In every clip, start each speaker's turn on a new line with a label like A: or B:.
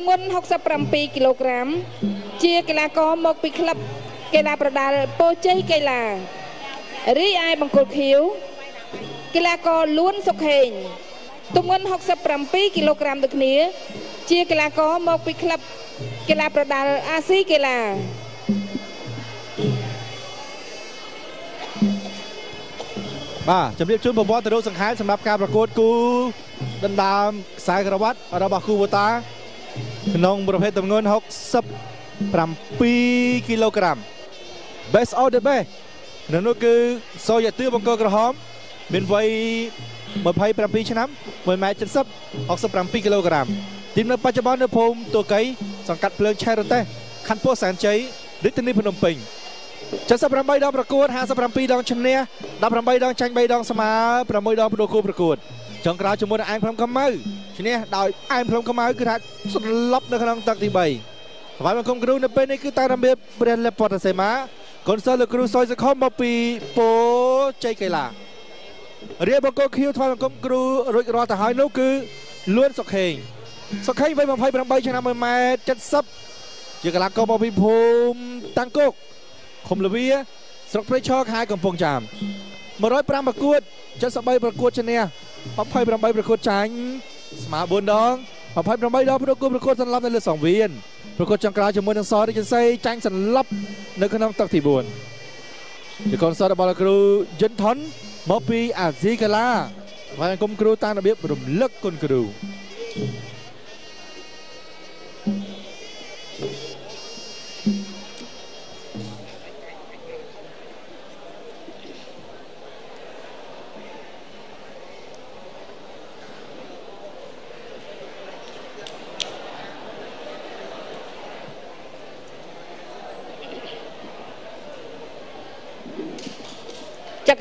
A: ទម្ងន់67គីឡូក្រាម ជាកីឡាករមកពីក្លឹបកីឡាប្រដាល់ពោធិ៍ជ័យកីឡារីឯបង្គោលខៀវកីឡាករលួនសុខហេងទម្ងន់67គីឡូក្រាមដូចគ្នា ជាកីឡាករមកពីក្លឹបកីឡាប្រដាល់អាស៊ីកីឡា
B: បាទជំរាបជូនប្រវត្តិរូបសង្ខេបសម្រាប់ការប្រកួតគូដណ្ដើមខ្សែក្រវ៉ាត់របស់គូវូតា ក្នុងប្រភេទទម្ងន់67គីឡូក្រាម Best of the best ក្នុងនោះគឺសូយ៉ាទឿបង្គោលក្រហម មានវ័យ27ឆ្នាំ1ម៉ែត្រ70 67គីឡូក្រាមទីមនៅបច្ចុប្បន្ននៅភូមិតូកៃសង្កាត់ភ្លើងឆែរ៉ូតេសខណ្ឌពោធិ៍សែនជ័យរាជធានីភ្នំពេញ78ដងប្រកួត57ដងឈ្នះ18ដងចាញ់3ដងស្មើ6ដងប្រដគូប្រកួត ចុងក្រោយជាមួយនឹងអែមភ្លំកំៅឈ្នះដោយអែមភ្លំកំៅគឺថាសន្លប់នៅក្នុងទឹកទី3សមាជិកគុំគ្រូនៅពេលនេះគឺតាមរបៀបព្រះលពតសេមាកូនសិស្សលោកគ្រូសុយសខុមមកពីពោជ័យកីឡារៀបបង្គោលខៀវថ្វាយបង្គំគ្រូរួចរាល់ទៅហើយនោះគឺលួនសុខេងសុខេងវ័យ28ឆ្នាំ1ម៉ែត្រ70ជាកីឡាករមកពីភូមិតាំងគោកឃុំលវីស្រុកព្រៃឈរខេត្តកំពង់ចាម105ប្រកួត73ប្រកួតឈ្នះ 28ប្រកួតចាញ់ស្មើ4ដង28ដងប្រកួតប្រកួតសន្លប់នៅលើសង្វៀនប្រកួតចុងក្រោយជាមួយនឹងសរិទ្ធិស័យចាញ់សន្លប់នៅក្នុងទឹកទី4ជាកូនសិស្សរបស់លោកគ្រូយិនថុនមកពីអាស៊ីកាឡាហើយគុំគ្រូតាមរបៀបរំលឹកគុណគ្រូ
A: ច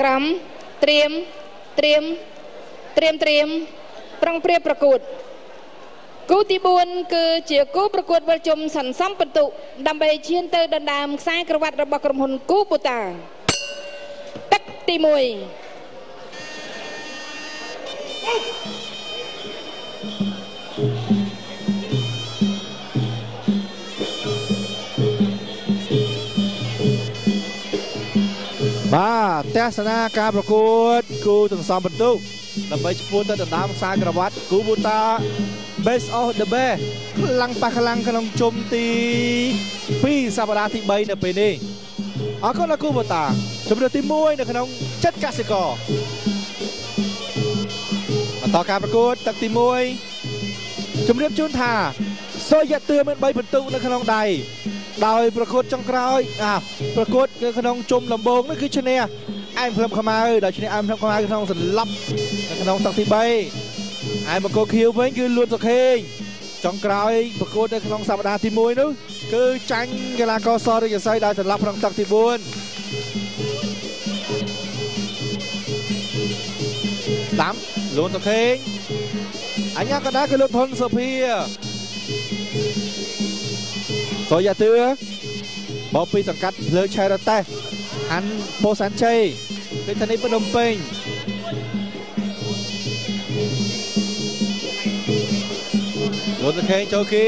A: ក្រមត្រៀមត្រៀមត្រៀមត្រៀមប្រឹងព្រៀបប្រកួតគូទី4គឺជាគូប្រកួតវិលជុំសន្សំបន្ទុកដើម្បីឈានទៅដណ្ដើមខ្សែក្រវ៉ាត់របស់ក្រុមហ៊ុនគូបូតាទឹកទី1
B: ទទស្សនាការប្រកួត គូទាំងសំបន្ទុកដើម្បីឈ្មោះទៅដណ្ដើមខ្សែក្រវ៉ាត់គូបូតា Best of the best ខ្លាំងប៉ះខ្លាំងក្នុងជុំទី2សប្តាហ៍ទី3នៅពេលនេះអរគុណដល់គូបូតាជម្រើសទី1នៅក្នុងចិត្តកសិករបន្តការប្រកួតទឹកទី1ជម្រាបជូនថាសូយតឿមាន3បន្ទុកនៅក្នុងដៃ ដោយប្រកួតចុងក្រោយអាប្រកួតនៅក្នុងជុំដំបូងនេះគឺឈ្នះអែមភ្លឹមខ្មៅដោយឈ្នះអែមភ្លឹមខ្មៅក្នុងសន្លប់នៅក្នុងទឹកទី3អែមបង្គោលខៀវវិញគឺលួនសុខេងចុងក្រោយប្រកួតនៅក្នុងសប្តាហ៍ទី1នោះគឺចាញ់កីឡាករសរិទ្ធិស័យដោយសន្លប់ក្នុងទឹកទី4ស្ដាំលួនសុខេងអញ្ញាកដាគឺលោកធុនសុភា សូយ៉ាទឿមកពីសង្កាត់ភ្លើងឆៃរតេសអានពោធិ៍សែនជ័យរាជធានីភ្នំពេញលោកសខេងចូលគៀ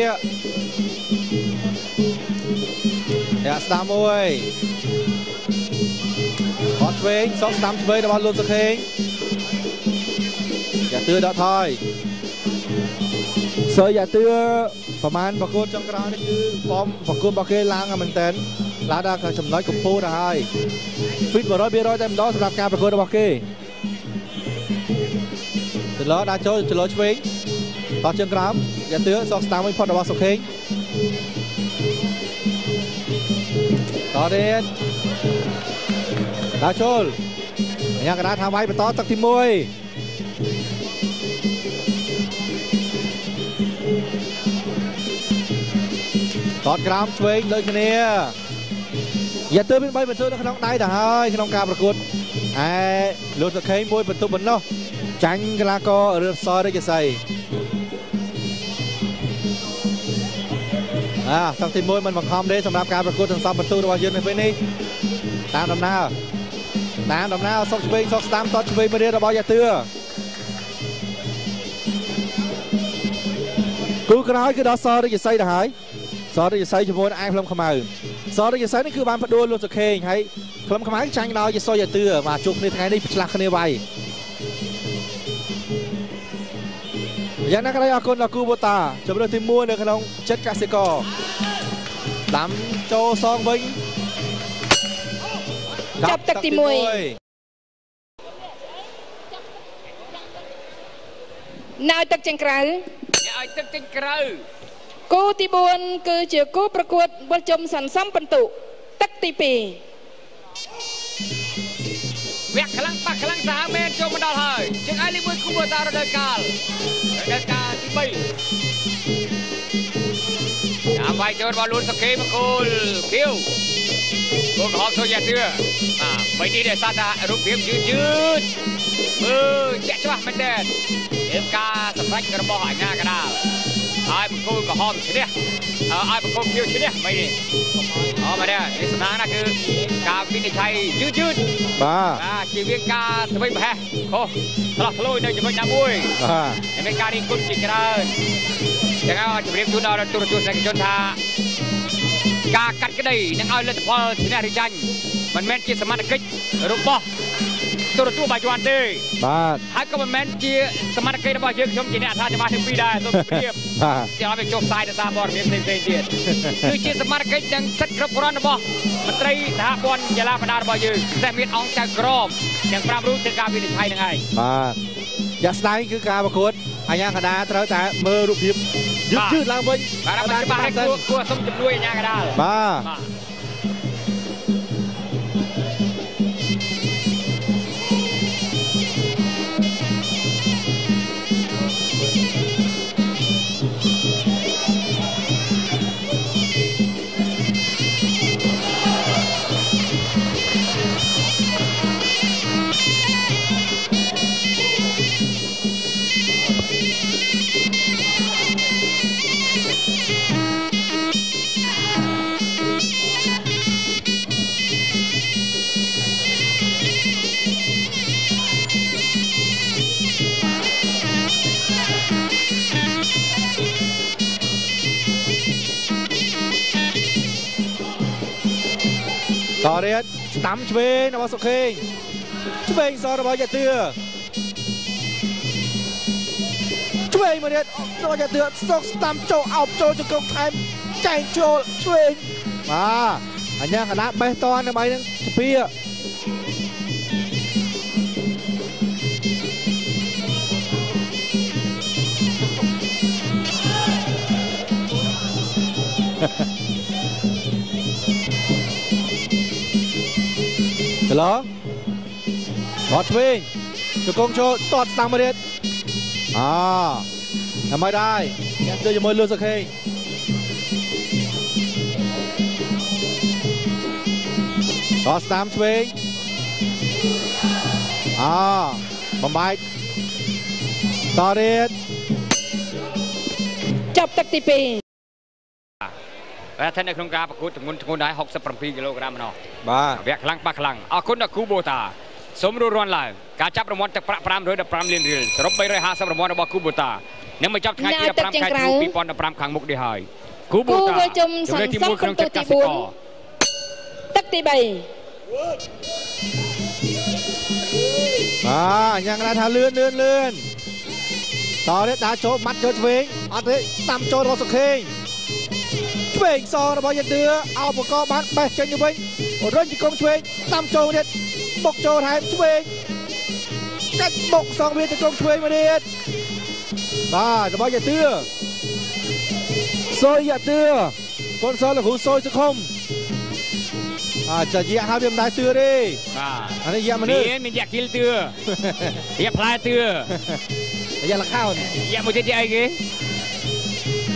B: យ៉ាស្ដាំមួយអត់ឆ្វេងសងស្ដាំឆ្វេងរបស់លោកសខេងយ៉ាទឿដកថយសូយ៉ាទឿ ប្រហែលប្រកួតចុងក្រោយនេះគឺហ្វមប្រកួតរបស់គេឡើងមែនតើឡើងដល់ចំណុចកម្ពស់ទៅហើយ fit 100%តែម្ដងសម្រាប់ការប្រកួតរបស់គេចន្លោដាក់ចូលចន្លោឆ្វេងតោះជើងក្រោមយ៉ាទឿសងស្ដាំវិញផុតរបស់សុខេងតោះទៀតដាក់ចូលអញ្ញាកដាថាវាយបន្តទឹកទី1 តតក្រោមឆ្វេងដូចគ្នាយ៉ាទើមាន3បន្ទុកនៅក្នុងដៃទៅហើយក្នុងការប្រកួតឯលោកសខេងមួយបន្ទុកប៉ុណ្ណោះចាញ់កីឡាកររឿសរិទ្ធិស័យអាទឹកទី1មិនបង្ខំទេសម្រាប់ការប្រកួតសន្សំបន្ទុករបស់យើងនៅពេលនេះតាមដំណើរតាមដំណើរសុកឆ្វេងសុកស្ដាំតតឆ្វេងមួយរៀនរបស់យ៉ាទឿគគូក្រោយគឺដល់សរិយស័យទៅហើយ សរិយស័យជាមួយនឹងអាយផ្លឹមខ្មៅសរិយស័យនេះគឺបានផ្ដួលលោកសុខេងហើយផ្លឹមខ្មៅចាញ់ដោយយសុយទឿបាទជួបគ្នាថ្ងៃនេះឆ្លាស់គ្នាវាយយ៉ាងណាក៏ដោយអរគុណដល់គូបូតាជម្រើសទី1នៅក្នុងចិត្តកសិករដាំចូលសងវិញ
A: ចាប់ទឹកទី1ណៅទឹកចេញក្រៅ
C: អ្នកឲ្យទឹកចេញក្រៅ
A: គូទី4គឺជាគូប្រកួតវិលជុំសន្សំពិន្ទុទឹកទី2
C: វគ្គខ្លាំងប៉ះខ្លាំងសាហាវមែនចូលមកដល់ហើយជាងឲ្យលេខ1គូបតារដូវកាលរដូវកាលទី3តាមវាយចូលរបស់លួនសកេមកគោលគៀវគោលកំហំសូយ៉ាទឿបាទបីនេះដែលសាតារូបភាពយឺតយឺតមើលជាក់ច្បាស់មែនទែនរៀបការសម្រេចរបស់អាញាកដាល ហើយបង្គោលកំហំឈ្នះឲ្យបង្គោលគៀវឈ្នះបីនេះអូមែនទេនេះសំណាងណាគឺការវិនិច្ឆ័យយឺតយឺត
B: បាទ
C: បាទជាវាការស្វ័យប្រហែសខុសឆ្លោះឆ្លួយនៅចំណុចណាមួយ
B: បាទ
C: ហើយមានការរីកគុណជាច្រើនចឹងហើយជម្រាបជូនដល់ទូរទស្សនិកជនថាការកាត់ក្តីនឹងឲ្យលទ្ធផលឈ្នះឬចាញ់មិនមែនជាសមត្ថកិច្ចរបស់ ទូរទស្សន៍បាយ័នទេ
B: បាទ
C: ហើយក៏មិនមែនជាសមត្ថកិច្ចរបស់យើងខ្ញុំជាអ្នកអត្ថាធិប្បាយទាំងពីរដែរសូមជម្រាប
B: បាទ
C: ជាឲ្យវាចុះផ្សាយដោយសារព័ត៌មានផ្សេងៗទៀតគឺជាសមត្ថកិច្ចនិងសិទ្ធិគ្រប់គ្រាន់របស់មន្ត្រីសហព័ន្ធកីឡាបណ្ដារបស់យើងតែមានអង្គចៅក្រមទាំង5រូបធ្វើការវិនិច្ឆ័យនឹងឯង
B: បាទជាក់ស្ដែងគឺការប្រកួតអាញាកណ្ដាត្រូវតែមើលរូបភាពយឺតយឺតឡើងវិញ
C: បាទមិនច្បាស់ឲ្យគួរគួរសុំជំនួយអាញាកដាល
B: បាទ
C: បាទ
B: រៀតស្ដាំឆ្វេងរបស់សុខេងឆ្វេងសរបស់យ៉ាទឿឆ្វេងមករៀតរបស់យ៉ាទឿសុកស្ដាំចូលអោបចូលចង្គង់ថែមចែងចូលឆ្វេងបាទអាញាកណ្ដាបេះតនដើម្បីនឹងស្ពា ចឡអត់ឆ្វេងចង្គង់ចូលតតស្ដាំមករៀតអាដើម្បីដែរអ្នកទៅជាមួយលឿនសុខេងតស្ដាំឆ្វេងអាបំបែកតរៀត
A: ចាប់ទឹកទី2
C: តែថានៅក្នុងការប្រកួតទម្ងន់ធ្ងន់ដែរ67គីឡូក្រាមម្ដង
B: បាទ
C: វគ្គខ្លាំងប៉ះខ្លាំងអរគុណដល់គូបូតាសូមរួចរាន់ឡើងការចាប់រង្វាន់ទឹកប្រាក់515លានរៀលសរុប350រង្វាន់របស់គូបូតានឹងមកចាប់ថ្ងៃទី15ខែធ្នូ2015ខាងមុខនេះហើយគូបូតាជំរឿទី1ក្នុងចិត្តកសិករ
A: ទឹកទី3
B: បាទអញ្ចឹងគេថាលឿនលឿនលឿនតរៀតដើរចូលម៉ាត់ចូលឆ្វេងអត់ទេស្ដាំចូលរបស់សុខេង ឆ្វេងសរបស់យ៉ាទឿអោបកបានបេះចេញទៅវិញរុញជង្គង់ឆ្វេងស្ដាំចូលរៀតបុកចូលថែមឆ្វេងកាច់បុកសងវាជង្គង់ឆ្វេងមករៀតបាទរបស់យ៉ាទឿសុយយ៉ាទឿកូនសលលោកគ្រូសុយសុខុមអាចជាយៈហើយវាមិនដែរទឿទេ
C: បាទ
B: អានេះយៈមនុស្ស
C: មានមានយ៉ាគីលទឿយ៉ាផ្លែទឿ
B: យ៉ាលខោន
C: យ៉ាមួយទៀតជាអីគេ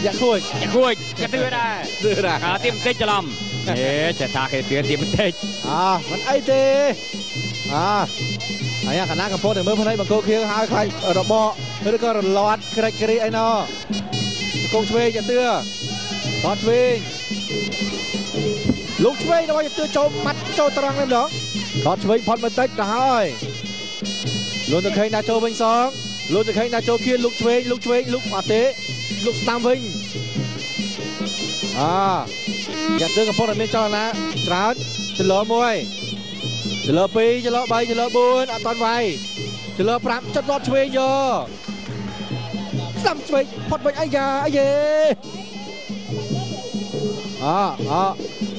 B: យ៉ាខួច
C: យ៉ាគួចយ៉ាទឿដែរ
B: ទឿដែរ
C: អាទីបន្តិចច្រឡំអេចេះថាគេទៀតទីបន្តិច
B: អាមិនអីទេអាអាយ៉ាកណាកំពុងតែមើលភ្នែកបង្គោលខៀវហើយខ្លាចរបកឬក៏រលាត់ក្រិចក្រីអីណោកងឆ្វេងយ៉ាទឿតតឆ្វេងលោកឆ្វេងរបស់យ៉ាទឿចូលម៉ាត់ចូលត្រង់នេះម្ដងតតឆ្វេងផុតបន្តិចទៅហើយលូនទៅខេងណាចូលវិញសងលូនទៅខេងណាចូលខៀនលោកឆ្វេងលោកឆ្វេងលោកអត់ទេ លោកស្ដាំវិញអាយ៉ាទឿកំពុងតែមានចលនាច្រើនចន្លោមួយចន្លោ2ចន្លោ3ចន្លោ4អត់តាន់វាយចន្លោ5ចិត្តរត់ឆ្វេងយកស្ដាំឆ្វេងផុតវិញអាយ៉ាអាយេអអ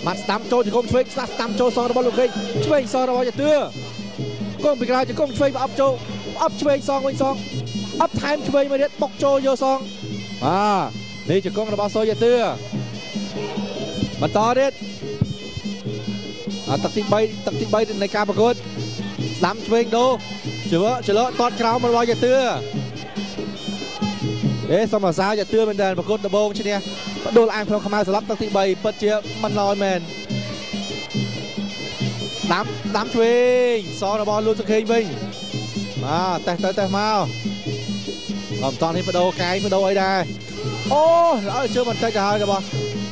B: ម៉ាត់ស្ដាំចូលជង្គង់ឆ្វេងស្ដាំស្ដាំចូលសងរបស់លោកខេងឆ្វេងសងរបស់យ៉ាទឿគង់ពីក្រោយជង្គង់ឆ្វេងប្រអប់ចូលប្រអប់ឆ្វេងសងវិញសងអប់ថែមឆ្វេងមួយទៀតបុកចូលយកសង បាទនេះជង្គង់របស់សូយ៉ាទឿបន្តទៀតអទឹកទី3ទឹកទី3នៃការប្រកួតស្ដាំឆ្វេងដូជើចលតតក្រោមរបស់យ៉ាទឿអេសមអាសាយ៉ាទឿមែនដែរប្រកួតដំបូងឈ្នះបដូលអាងក្នុងខ្មៅស្លាប់ទឹកទី3ពិតជាមិនឡយមែនស្ដាំស្ដាំឆ្វេងសរបស់លួនសុខេងវិញបាទតេះទៅតេះមក អំតនេះបដូរកាយបដូរអីដែរអូឲ្យជើបន្តិចទៅហើយរបស់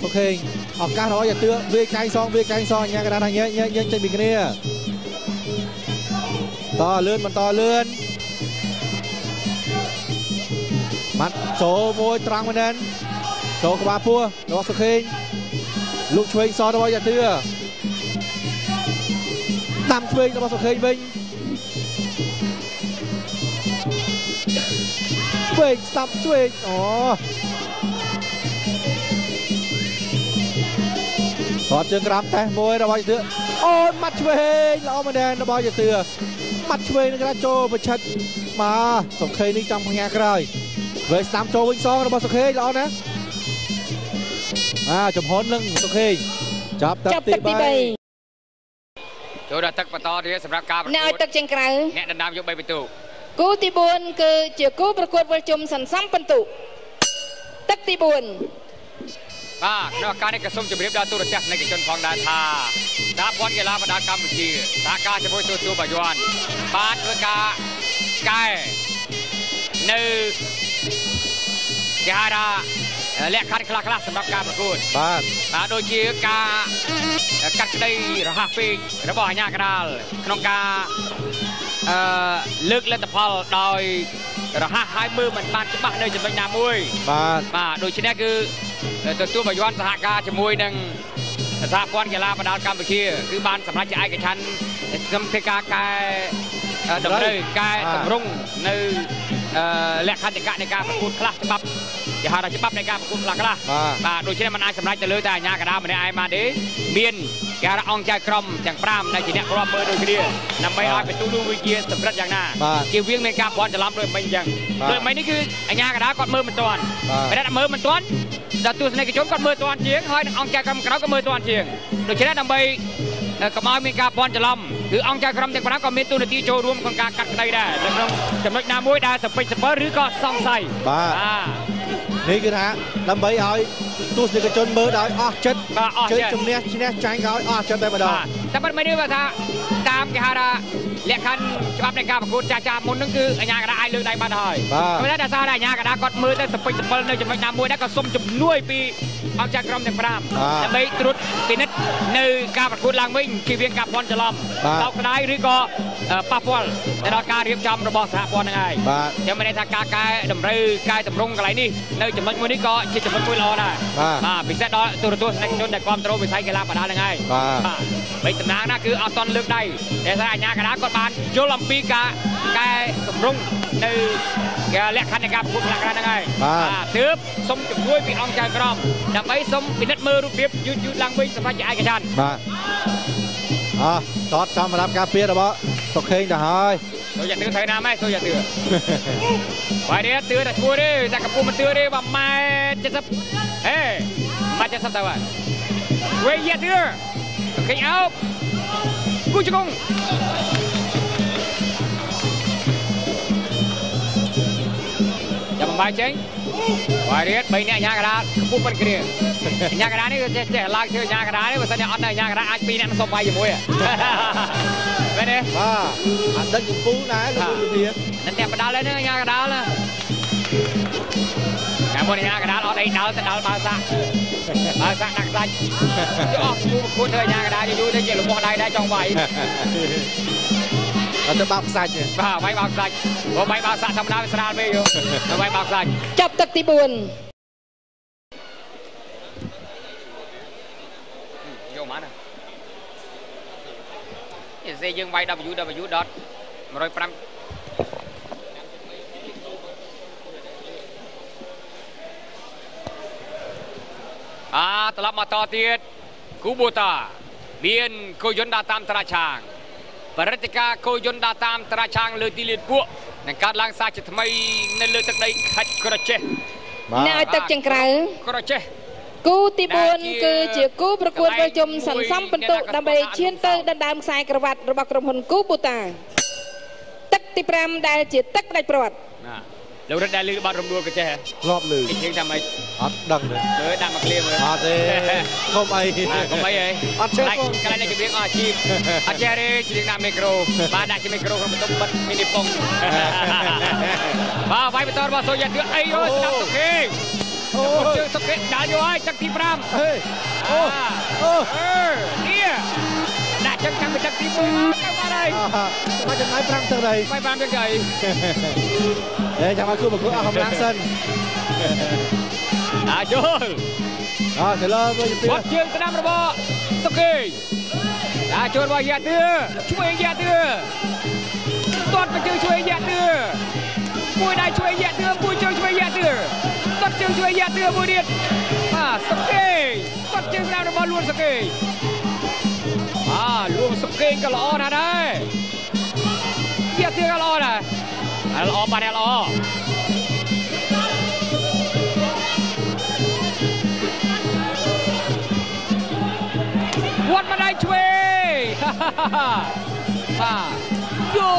B: សុខេងឱកាសរបស់យ៉ាទឿវាកាយសងវាកាយសងអញ្ញាកណ្ដាលថាញែកញែកចេញពីគ្នាតលឿនបន្តលឿនម៉ាត់ចូលមួយត្រង់មែនទេចូលក្បាលពោះរបស់សុខេងលូកឆ្វេងសរបស់យ៉ាទឿដាំឆ្វេងរបស់សុខេងវិញ ឆ្វេងស្ដាប់ឆ្វេងអូគាត់ជើងក្រាមតេះមួយរបស់យទឿអូនម៉ាត់ឆ្វេងល្អមែនដែររបស់យទឿម៉ាត់ឆ្វេងនឹងក្រាចូលប្រឆិតបាទសុខេនេះចង់ផ្ញើក្រោយវេស្ដាំចូលវិញសងរបស់សុខេល្អណាស់អាចំហុននឹងសុខេងចាប់ទឹកទី
C: 3ចូលដល់ទឹកបន្តទៀតសម្រាប់ការប្រកួត
A: អ្នកឲ្យទឹកចេញក្រៅ
C: អ្នកដណ្ដើមយក3ពិន្ទុ
A: គូទី4គឺជាគូប្រកួតវិលជុំសន្សំពិន្ទុទឹកទី4
C: បាទក្នុងឱកាសនេះក៏សូមជម្រាបដល់ទូរទស្សនិកជនផងដែរថាសហព័ន្ធកីឡាបណ្ដាលកម្ពុជាសហការជាមួយទូទួលបាយ័នបានធ្វើការកែនៅគេហៅថាលក្ខខណ្ឌខ្លះខ្លះសម្រាប់ការប្រកួត
B: បាទ
C: បាទដូចជាការកាត់ក្តីរហ័សពេករបស់អាជ្ញាកណ្ដាលក្នុងការ អឺលើកលទ្ធផលដោយរហ័សហើយមើលមិនបានច្បាស់នៅចំណុចណាមួយ
B: បាទ
C: បាទដូច្នេះគឺទទួលបយ័នសហការជាមួយនឹងសហព័ន្ធកីឡាបណ្ដាលកម្ពុជាគឺបានសម្រេចជាឯកច្ឆន្ទក្នុងធ្វើការកែតម្រូវកែតម្រង់នៅលក្ខន្តិកៈនៃការប្រកួតខ្លះច្បាប់គេហៅថាច្បាប់នៃការប្រកួតខ្លះខ្លះបាទដូច្នេះมันអាចសម្រេចទៅលើតែអាជ្ញាកណ្ដាលម្នាក់ឯងបានទេមាន គេហៅអង្គចៅក្រមទាំង5ដែលជាអ្នកគ្រប់មើលដូចគ្នាដើម្បីឲ្យបន្ទូលវិជាសម្រិតយ៉ាងណាជាវៀងមានការបន់ច្រឡំដូចមិញអញ្ចឹងដូចមិញនេះគឺអាជ្ញាកណ្ដាលគាត់មើលមិនទាន់ប្រហែលមើលមិនទាន់ដល់ទស្សនិកជនគាត់មើលទាន់ជាងហើយនឹងអង្គចៅក្រមក្រៅក៏មើលទាន់ជាងដូច្នេះដើម្បីកុំឲ្យមានការបន់ច្រឡំគឺអង្គចៅក្រមទាំង5ក៏មានទូនាទីចូលរួមក្នុងការកាត់ក្តីដែរនៅក្នុងចំណុចណាមួយដែលសពេចសពើឬក៏សង្ស័យ
B: បាទនេះគឺថាដើម្បីឲ្យ ទស្សនិកជនមើលដោយអស់ចិត្ត
C: បាទអស់ចិត្ត
B: ជំនះឈ្នះចាញ់ក៏ឲ្យអស់ចិត្តតែម្ដង
C: តែប៉ុន្តែមិននេះថា តាមគេហៅថាលក្ខខណ្ឌច្បាប់នៃការប្រកួតចាស់ចាស់មុនហ្នឹងគឺអាជ្ញាកណ្ដាលអាចលើកដៃបាត់ហើយ
B: ប៉ុន្តែ
C: តែសារតែអាជ្ញាកណ្ដាលគាត់មើលទៅសពេចសពិលនៅចំណុចណាមួយដែរក៏សុំជំនួយពីអង្គការក្រុមទាំង5ដើម្បីត្រួតពិនិត្យនៅការប្រកួតឡើងវិញជាវាងការបនច្រឡំតោកស្ដាយឬក៏ប៉ះពាល់ទៅដល់ការរៀបចំរបស់សហព័ន្ធហ្នឹងឯងខ្ញុំមានន័យថាការកែតម្រូវកែតម្រង់កន្លែងនេះនៅចំណុចមួយនេះក៏ជាចំណុចមួយល្អដែរបាទពិសេសដល់ទូរទស្សនិកជនដែលគ្រប់គ្រងវិស័យកីឡាបដាហ្នឹងឯង
B: បាទ
C: បីតំណាងណាគឺអត់តន់លើកដៃតែថាអាជ្ញាកណ្ដាលគាត់បានយល់អំពីការកែតម្រង់នៅគេលក្ខខណ្ឌនៃការប្រកួតខ្លះៗហ្នឹងហើយ
B: បាទ
C: ទើបសូមជំនួយពីអង្គការក្រមដើម្បីសូមពិនិត្យមើលរូបភាពយូរយូរឡើងវិញសម្រាប់ជាឯកច្ឆន្ទ
B: បាទអោះតតចំសម្រាប់ការពៀរបស់សុខេងទៅហើយ
C: សូយ៉ាទឿត្រូវណាម៉ែសូយ៉ាទឿបាយនេះទឿតែឈ្មោះទេតែកំពុះមិនទឿទេ1ម៉ែ70ហេម៉ែ70ទៅហើយវេយ៉ាទឿសុខេងអោប គូជង្គង់ចាំបំបាយចេញបាយរៀត3នាក់ញ៉ាកដាកម្ពុជាប៉ុនគ្រាញ៉ាកដានេះគឺចេះចេះឡើងធ្វើញ៉ាកដានេះបើសិនជាអត់នៅញ៉ាកដាអាច2នាក់នឹងសុំបាយជាមួយមែនទេ
B: បាទអត់ដឹកកម្ពុជាដែរលោកវិធា
C: នឹងតែបដាល់ហ្នឹងញ៉ាកដាលតែមុនញ៉ាកដាលអត់អីដាល់ទៅដាល់បើសាក់ បើសាក់ដាក់សាច់អស់គូគូធ្វើញ៉ាកដាយូរទៅជារបស់ដៃដែរចង់វាយ
B: អត់ទៅបាក់ខ្សាច់ទេ
C: បាទវាយបោកសាច់បើវាយបោកសាច់ធម្មតាវាស្រាលពេកយោទៅវាយបោកសាច់
A: ចាប់ទឹកទី4
C: យកមកណាអ៊ីសេយើងវាយ www.105 អាត្រឡប់មកតទៀតគូបូតា មានគោយន្តដើរតាមត្រាឆាងបរិទ្ធិការគោយន្តដើរតាមត្រាឆាងលើទីលានពួកនឹងកើតឡើងសារជាថ្មីនៅលើទឹកដីខាច់ក្រចេះ
A: អ្នកឲ្យទឹកចង្ក្រៅ
C: ក្រចេះ
A: គូទី4គឺជាគូប្រកួតវិលជុំសន្សំពិន្ទុដើម្បីឈានទៅដណ្ដើមខ្សែក្រវ៉ាត់របស់ក្រុមហ៊ុនគូបូតាទឹកទី5ដែលជាទឹកផ្ដាច់ព្រាត់
C: ណា លោករត់ដែលលឺបាត់រំដួលក៏ចេះ
B: ធ្លាប់លឺ
C: គេជើងថាម៉េច
B: អត់ដឹងទេ
C: មើលដាក់មកឃ្លៀមើល
B: អត់ទេធំអី
C: បាទកុំអីហី
B: អត់ចេះ
C: កន្លែងកន្លែងនេះជំនាញអស់អាជីពអត់ចេះទេជំនាញដាក់មីក្រូបាទដាក់ជាមីក្រូក្នុងបន្ទប់បិទមីនីប៉ុងបាទវាយបន្តរបស់សូយ៉ាទឿអីអូស្ដាប់សុខេ
B: អូ
C: ជើងសុខេដាល់យកហើយទឹកទី5
B: ហេអូអូ
C: អឺ នេះដាក់ចឹងចាំទៅទឹកទី1មកទៅបាត់ហើយ
B: មកចំណាយ5ទឹក đây
C: វាយ5ទឹកហើយ
B: ហេចាំមកគូប្រកួតអស់កម្លាំងសិន
C: ដាក់យល់
B: អត់ទៅលើមើលទៅ
C: វត្តជើងស្ដាំរបស់សុកេដាក់ចូលរបស់យ៉ាទឿជួយយ៉ាទឿទាត់មកជើងជួយយ៉ាទឿមួយដៃជួយយ៉ាទឿមួយជើងជួយយ៉ាទឿទាត់ជើងជួយយ៉ាទឿមួយទៀតបាទសុកេទាត់ជើងស្ដាំរបស់លួនសុកេបា ទលួនសុកេក៏ល្អណាស់ដែរយ៉ាទឿក៏ល្អដែរអាល្អបាត់ហើយល្អវត្តម្ដាយឆ្វេងបាទយោ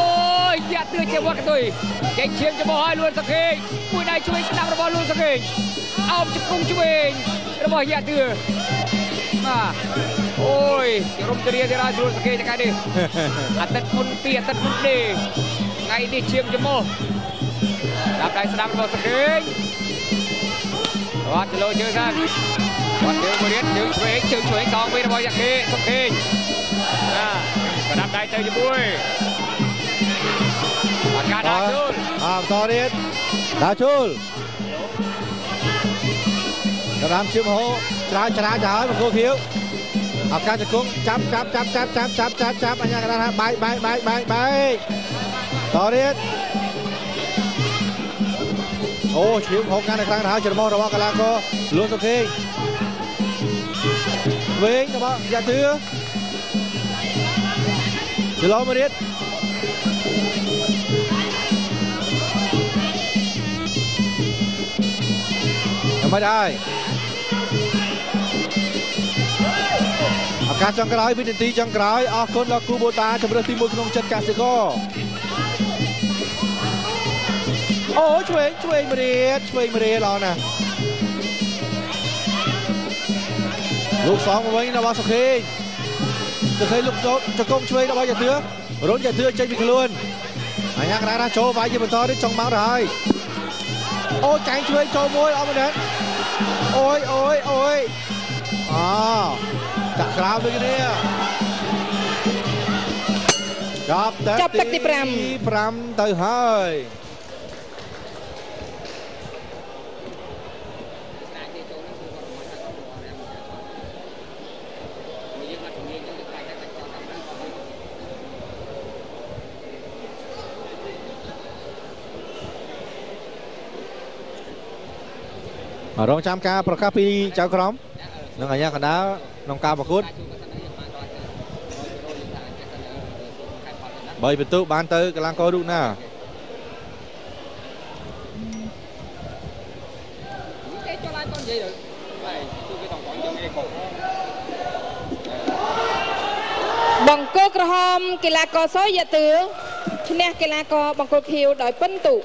C: យ៉ាក់ទឿជាវត្តកតុយចេញឈាមចំបោះឲ្យលួនសកេងមួយដៃជួយស្ដាប់របស់លួនសកេងអោបជង្គង់ឆ្វេងរបស់យ៉ាក់ទឿបាទ អូយរំគ្រាទៀតហើយលួនសកេងថ្ងៃនេះអាទិត្យមុនពីអាទិត្យមុនទេថ្ងៃនេះឈាមចំបោះដាក់ដៃស្ដាប់របស់សកេងរត់ទៅលើជើងសិនគាត់ជើងមួយទៀតជើងឆ្វេងជើងឆ្វេងសងវិញរបស់យ៉ាក់ខេសុកខេងណាប្រដាប់ដៃទៅជាមួយអត់ការដាក់ជូន
B: អើបន្តទៀតដើរជូលកដាមជើងហោច្រាវច្រាវទៅហើយមកគូខៀវ ឱកាសជង្គង់ចាប់ចាប់ចាប់ចាប់ចាប់ចាប់ចាប់ចាប់អញ្ញាកណ្ដាលថាបាយបាយបាយបាយបាយតរៀតអូឈៀងហុកកាន់តែខ្លាំងទៅហើយច្រមុះរបស់កីឡាករលួនសុខេងវិញរបស់យ៉ាទឿចន្លោមរៀតចាំបាច់ហើយ ឱកាសចុងក្រោយវិនាទីចុងក្រោយអរគុណដល់គូបូតាជំរឿនទី1ក្នុងចិត្តកសិករអូឆ្វេងឆ្វេងម្រៀតឆ្វេងម្រៀតល្អណាស់លោកសងមកវិញរបស់សុខេងសុខេងលោកចោតចង្គង់ឆ្វេងរបស់យ៉ាទឿរុនយ៉ាទឿចេញពីខ្លួនអញ្ញាកណ្ដាលណាចូលវាយជាបន្តនេះចង់មកទៅហើយអូចាញ់ឆ្វេងចូលមួយអត់មែនទេអូយអូយអូយអូ ចាក់ក្រោមដូចគ្នាចាប់ទឹក
A: ចាប់ទឹកទី5
B: 5ទៅហើយរងចាំការប្រកាសពីចៅក្រម និងអាជ្ញាកណ្ដាលក្នុងការប្រកួតបីបន្ទុបានទៅកីឡាកររូបណា
C: cái cho lại con gì được vậy tôi cái tổng cộng cho nghe cổ
A: បង្គោលក្រហមកីឡាករសូយ៉ាទឿឈ្នះកីឡាករបង្គោលខៀវដោយពិន្ទុ